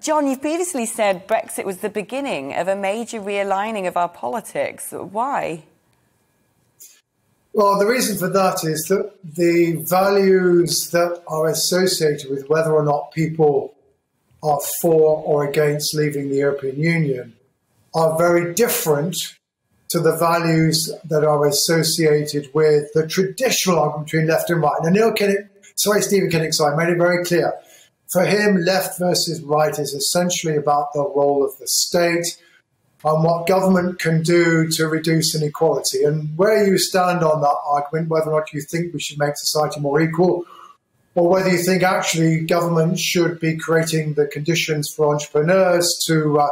John, you've previously said Brexit was the beginning of a major realigning of our politics. Why? Well, the reason for that is that the values that are associated with whether or not people are for or against leaving the European Union are very different to the values that are associated with the traditional argument between left and right. And Neil Kinnock, sorry, Stephen Kinnock, sorry, made it very clear. For him, left versus right is essentially about the role of the state and what government can do to reduce inequality. And where you stand on that argument, whether or not you think we should make society more equal, or whether you think actually government should be creating the conditions for entrepreneurs to uh,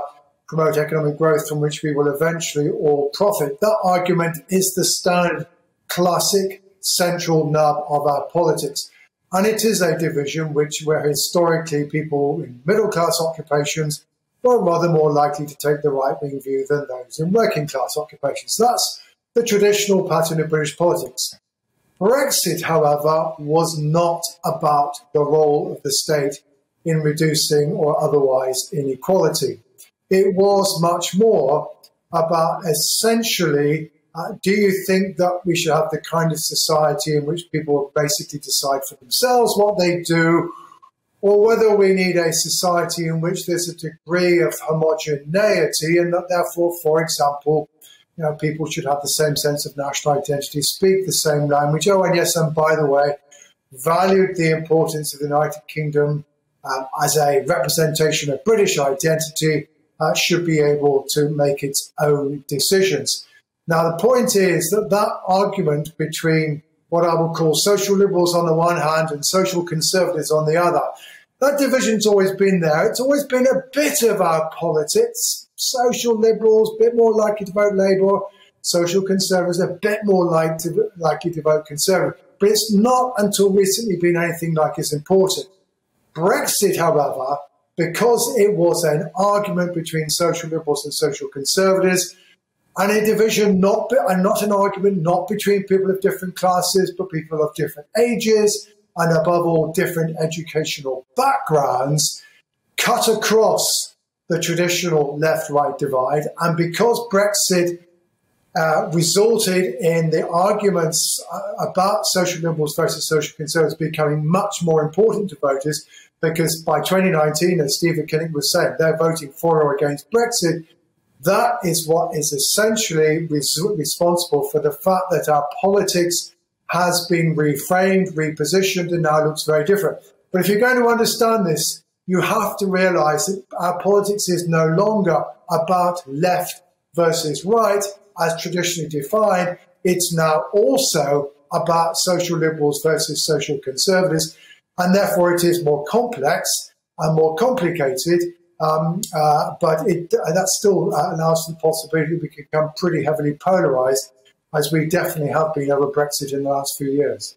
promote economic growth from which we will eventually all profit. That argument is the standard classic central nub of our politics. And it is a division which where historically people in middle class occupations were rather more likely to take the right wing view than those in working class occupations. That's the traditional pattern of British politics. Brexit, however, was not about the role of the state in reducing or otherwise inequality. It was much more about essentially uh, do you think that we should have the kind of society in which people basically decide for themselves what they do, or whether we need a society in which there's a degree of homogeneity and that therefore, for example, you know, people should have the same sense of national identity, speak the same language. Oh, and yes, and by the way, valued the importance of the United Kingdom um, as a representation of British identity, uh, should be able to make its own decisions. Now, the point is that that argument between what I would call social liberals on the one hand and social conservatives on the other that division's always been there. It's always been a bit of our politics. Social liberals, a bit more likely to vote Labour. Social conservatives, a bit more like to, likely to vote Conservative. But it's not until recently been anything like as important. Brexit, however, because it was an argument between social liberals and social conservatives, and a division not and not an argument not between people of different classes, but people of different ages, and above all, different educational backgrounds cut across the traditional left right divide. And because Brexit uh, resulted in the arguments uh, about social liberals versus social conservatives becoming much more important to voters, because by 2019, as Stephen Kinnock was saying, they're voting for or against Brexit. That is what is essentially res- responsible for the fact that our politics has been reframed, repositioned, and now looks very different. But if you're going to understand this, you have to realize that our politics is no longer about left versus right as traditionally defined. It's now also about social liberals versus social conservatives. And therefore, it is more complex and more complicated. Um, uh, but it, uh, that still uh, allows for the possibility we can become pretty heavily polarized as we definitely have been over Brexit in the last few years.